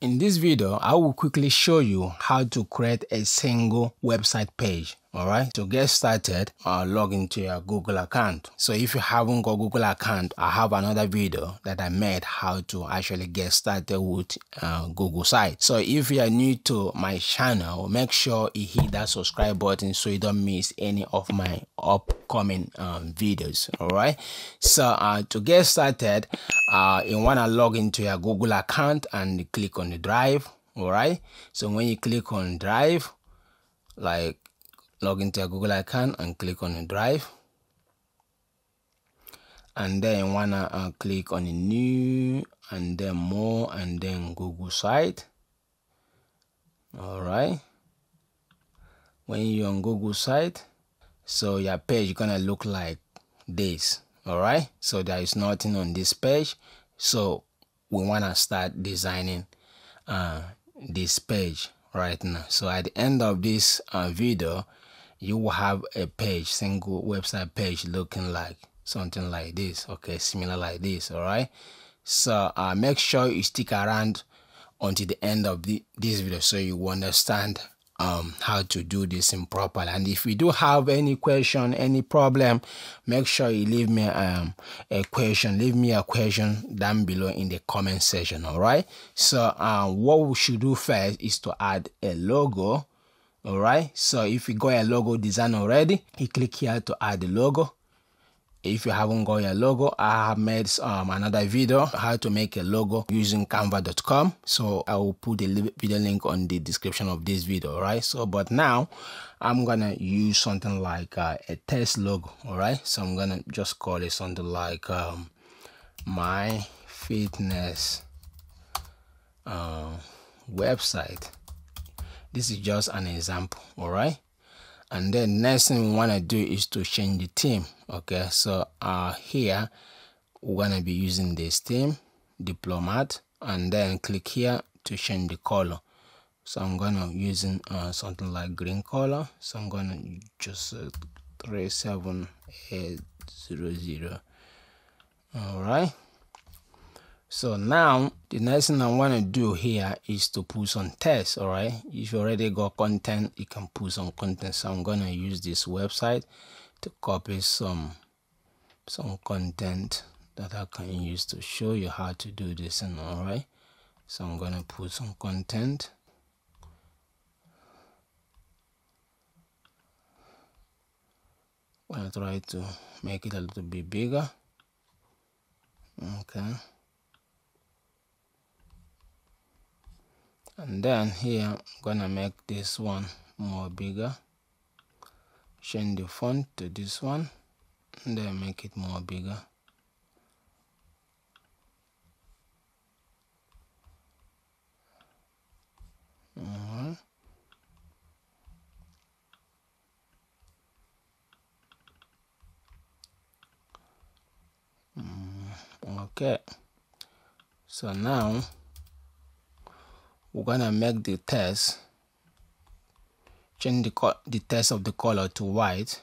In this video, I will quickly show you how to create a single website page. Alright, to get started, uh, log into your Google account. So if you haven't got Google account, I have another video that I made how to actually get started with uh, Google site. So if you are new to my channel, make sure you hit that subscribe button so you don't miss any of my upcoming um, videos. Alright, so uh, to get started, uh, you want to log into your Google account and click on the drive. Alright, so when you click on drive, like log into your Google account and click on the drive. And then you wanna uh, click on new and then more and then Google site. All right when you're on Google site so your page gonna look like this. All right so there is nothing on this page. So we want to start designing uh, this page right now. So at the end of this uh, video you will have a page single website page looking like something like this okay similar like this all right? So uh, make sure you stick around until the end of the, this video so you understand um, how to do this in and if you do have any question any problem make sure you leave me um, a question leave me a question down below in the comment section all right? So uh, what we should do first is to add a logo all right? So if you got a logo design already you click here to add the logo. If you haven't got your logo i have made um, another video how to make a logo using canva.com so i will put the video link on the description of this video right? So but now i'm gonna use something like uh, a test logo all right? So i'm gonna just call it something like um, my fitness uh, website this is just an example all right? And then next thing we want to do is to change the theme okay? So uh here we're going to be using this theme diplomat and then click here to change the color. So i'm gonna using uh, something like green color. So i'm gonna just uh, 37800 all right so now the next thing I want to do here is to put some text all right if you already got content you can put some content. So I'm gonna use this website to copy some some content that I can use to show you how to do this and all right so I'm gonna put some content. I'm gonna try to make it a little bit bigger. Okay and then here I'm gonna make this one more bigger. Change the font to this one and then make it more bigger. Mm, okay. So now we're gonna make the test. Change the, the test of the color to white.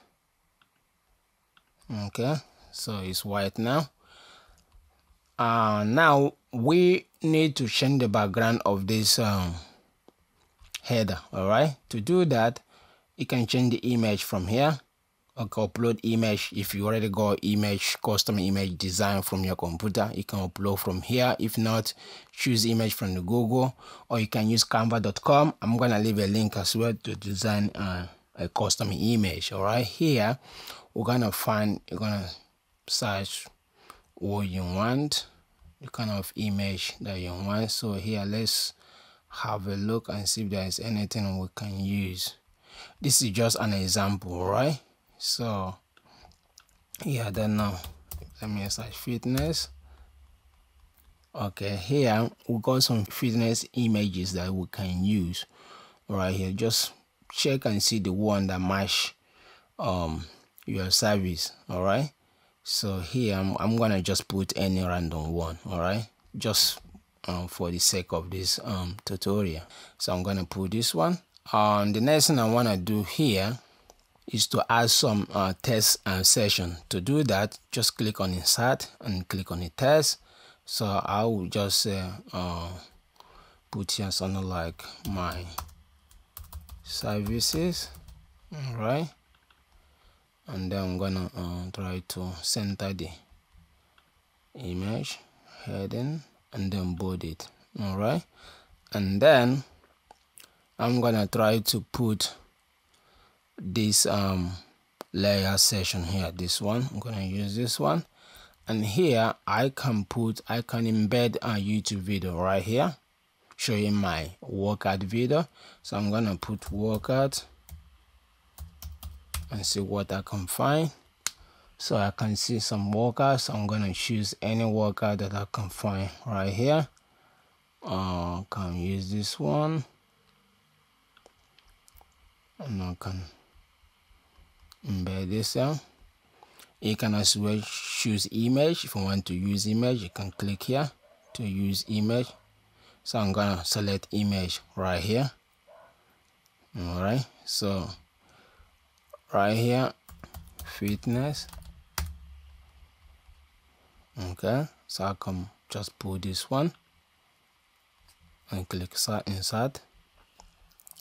Okay so it's white now. Uh, now we need to change the background of this um, header all right to do that you can change the image from here okay, upload image. If you already got image custom image design from your computer you can upload from here. If not choose image from the google or you can use canva.com i'm gonna leave a link as well to design uh, a custom image all right? Here we're gonna find you're gonna search what you want the kind of image that you want. So here let's have a look and see if there is anything we can use. This is just an example right so yeah then now let me search fitness. Okay here we got some fitness images that we can use right here. Just check and see the one that match um your service all right so here I'm, I'm gonna just put any random one all right just um, for the sake of this um, tutorial. So I'm gonna put this one. Um, the next thing I want to do here is to add some uh, test uh, session. To do that, just click on insert and click on the test. So I will just uh, put here something like my services all right and then I'm gonna uh, try to center the image heading and then bold it all right and then I'm gonna try to put this um, layer section here this one. I'm gonna use this one. And here I can put I can embed a YouTube video right here showing my workout video. So I'm gonna put workout and see what I can find. So I can see some workouts. I'm gonna choose any workout that I can find right here. Uh, can use this one. And I can embed this here you can as well choose image. If you want to use image you can click here to use image. So I'm gonna select image right here. All right so right here fitness. Okay so I can just pull this one and click insert.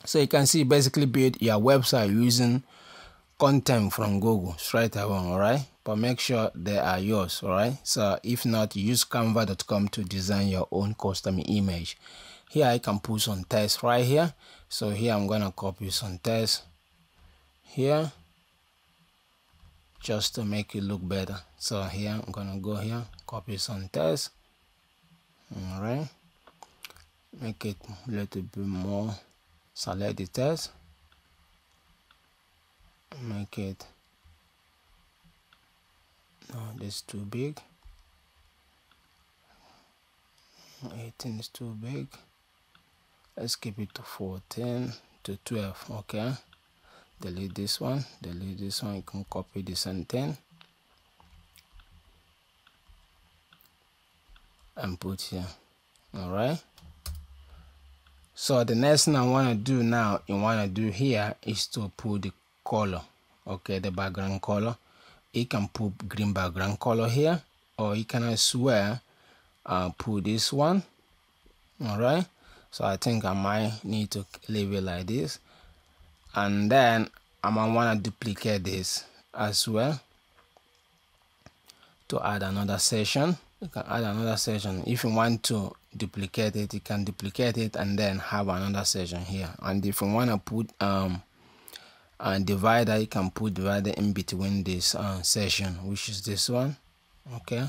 So you can see basically build your website using content from Google straight away all right but make sure they are yours all right so if not use canva.com to design your own custom image. Here I can put some text right here. So here I'm gonna copy some text. Here just to make it look better. So here I'm gonna go here copy some text. All right make it a little bit more select the text make it no this too big. 18 is too big. Let's keep it to 14 to 12 okay? Delete this one delete this one you can copy this and 10 and put here all right so the next thing i want to do now you want to do here is to put the color okay the background color. You can put green background color here or you can as well uh, put this one. All right so I think I might need to leave it like this. And then I might want to duplicate this as well to add another session. You can add another session. If you want to duplicate it you can duplicate it and then have another session here. And if you want to put um and divider you can put divider in between this uh, session which is this one. Okay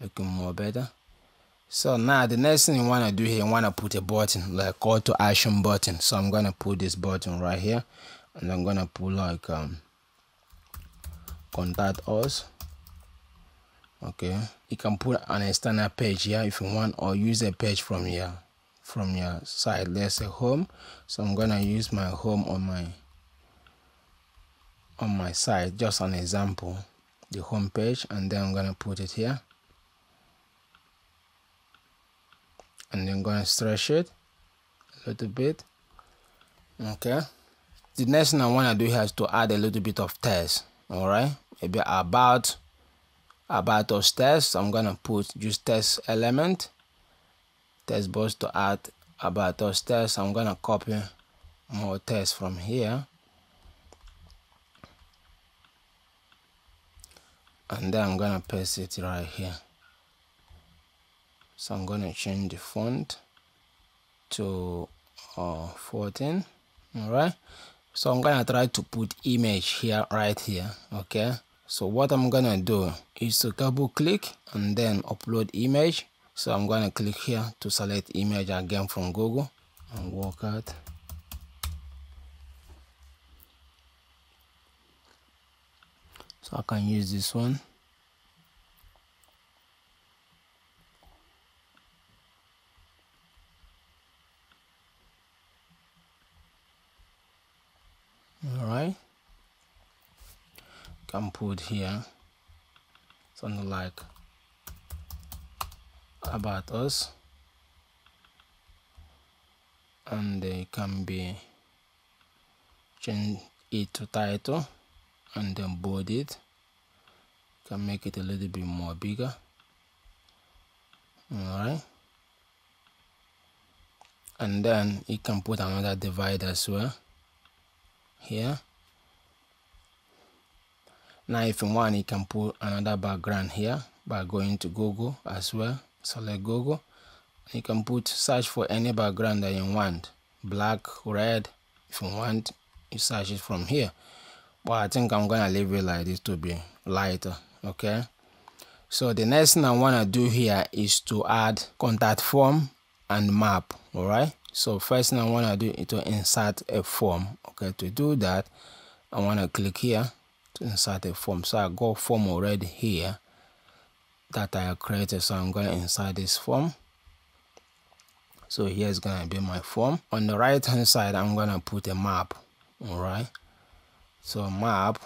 looking more better. So now the next thing you want to do here you want to put a button like call to action button. So i'm gonna put this button right here and i'm gonna put like um contact us. Okay you can put an external page here if you want or use a page from here from your site let's say home. So i'm gonna use my home on my on my site just an example the home page and then I'm gonna put it here. And then I'm gonna stretch it a little bit. Okay. The next thing I want to do here is to add a little bit of text all right maybe about about those tests I'm gonna put just test element test box to add about those tests I'm gonna copy more text from here and then I'm gonna paste it right here. So I'm gonna change the font to uh, 14 all right so I'm gonna try to put image here right here okay? So what I'm gonna do is to double click and then upload image. So I'm gonna click here to select image again from Google and workout so I can use this one. All right. Can put here something like about us. And they can be change it to title and then bold it. Can make it a little bit more bigger. All right and then you can put another divide as well. Here. Now if you want you can put another background here by going to google as well. Select google. You can put search for any background that you want. Black red. If you want you search it from here but i think i'm gonna leave it like this to be lighter okay? So the next thing i want to do here is to add contact form and map all right so first thing i want to do is to insert a form okay? To do that i want to click here to insert a form. So i got form already here that i created so i'm to insert this form. So here's gonna be my form. On the right hand side i'm gonna put a map all right so map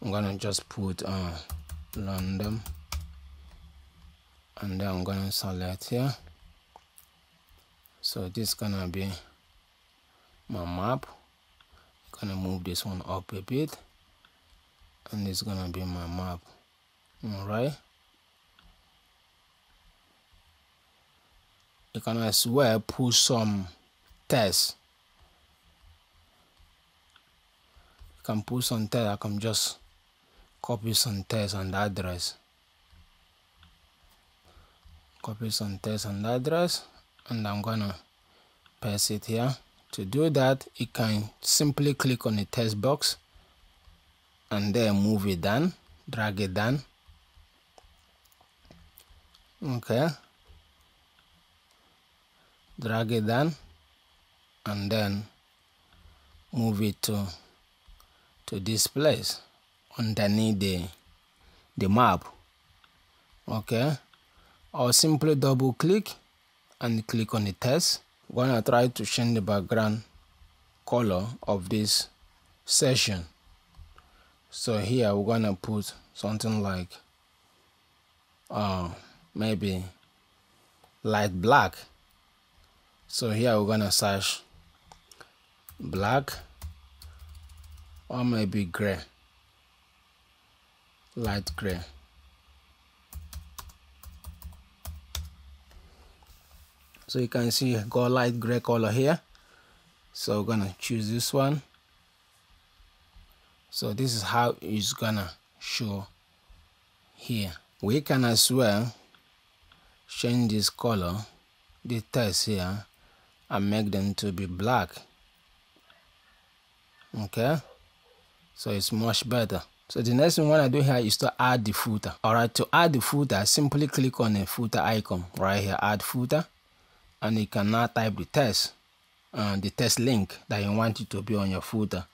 i'm gonna just put uh london. And then i'm gonna select here. So this is gonna be my map. I'm gonna move this one up a bit. And it's gonna be my map. All right you can as well put some text you can put some text I can just copy some text and address copy some text and address and I'm gonna paste it here. To do that you can simply click on the text box and then move it down drag it down. Okay. Drag it down and then move it to to this place underneath the the map. Okay? Or simply double click and click on the text. We're gonna try to change the background color of this session. So here we're gonna put something like uh, maybe light black. So here we're gonna search black or maybe gray light gray so you can see got light gray color here. So we're gonna choose this one. So this is how it's gonna show here. We can as well change this color the text here and make them to be black. Okay so it's much better. So the next thing I want to do here is to add the footer. All right to add the footer simply click on the footer icon right here. Add footer. And you can now type the text uh, the text link that you want it to be on your footer.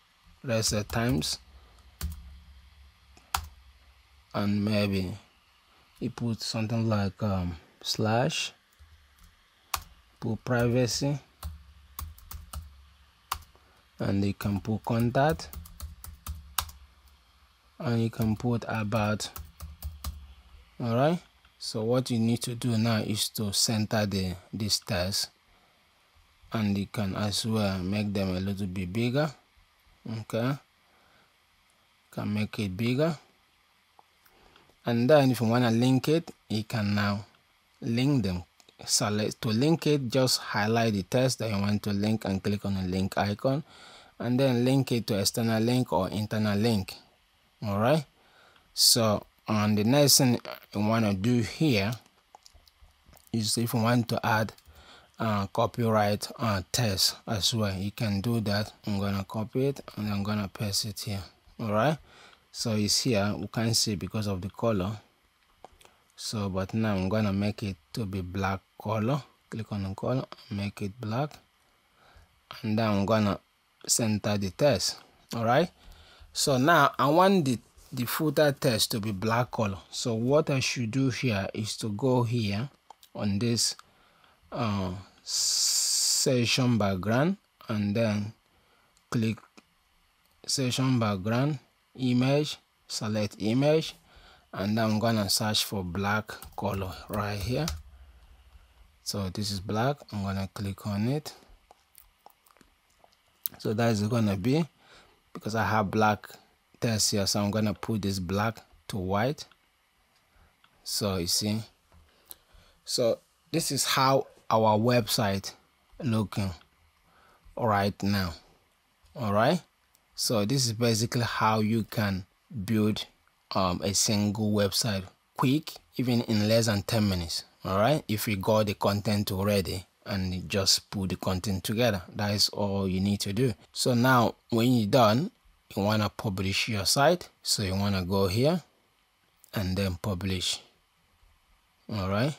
Let's times. And maybe you put something like um, slash put privacy. And you can put contact and you can put about all right so what you need to do now is to center the this text and you can as well make them a little bit bigger okay? Can make it bigger. And then if you want to link it you can now link them. Select to link it just highlight the text that you want to link and click on the link icon. And then link it to external link or internal link all right? So on the next thing you want to do here is if you want to add uh, copyright uh, text as well. You can do that. I'm gonna copy it and i'm gonna paste it here. All right? So it's here. We can't see because of the color. So but now i'm gonna make it to be black color. Click on the color make it black. And then i'm gonna center the text. All right so now i want the the footer text to be black color. So what i should do here is to go here on this uh, session background and then click session background image select image and I'm gonna search for black color right here. So this is black. I'm gonna click on it. So that is gonna be because I have black text here so I'm gonna put this black to white. So you see? So this is how our website looking right now. All right so this is basically how you can build um, a single website quick even in less than 10 minutes. All right if you got the content already and just put the content together. That is all you need to do. So now when you're done you want to publish your site. So you want to go here and then publish. All right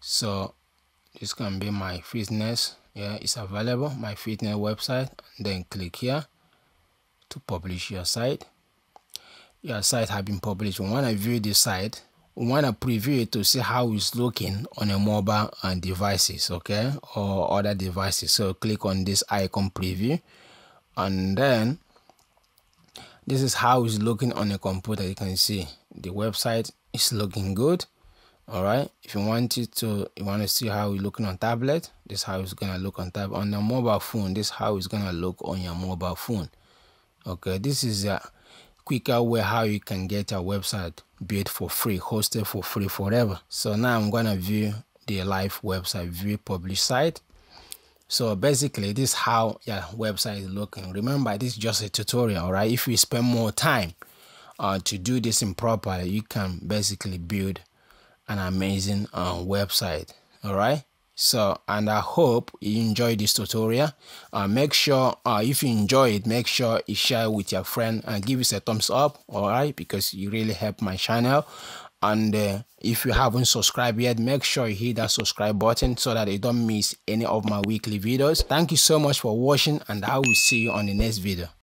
so this can be my fitness. Yeah it's available. My fitness website. Then click here to publish your site. Your site has been published. Want to view this site we want to preview it to see how it's looking on a mobile and devices okay? Or other devices. So click on this icon preview. And then this is how it's looking on a computer. You can see the website is looking good all right if you want it to you want to see how it's looking on tablet this is how it's gonna look on tab on the mobile phone this is how it's gonna look on your mobile phone okay? This is a quicker way how you can get your website built for free hosted for free forever. So now i'm gonna view the live website view publish site. So basically this is how your website is looking. Remember this is just a tutorial right? If you spend more time uh, to do this improperly you can basically build an amazing uh, website all right so and i hope you enjoy this tutorial. Uh, make sure uh, if you enjoy it make sure you share with your friend and give us a thumbs up all right because you really help my channel. And uh, if you haven't subscribed yet make sure you hit that subscribe button so that you don't miss any of my weekly videos. Thank you so much for watching and i will see you on the next video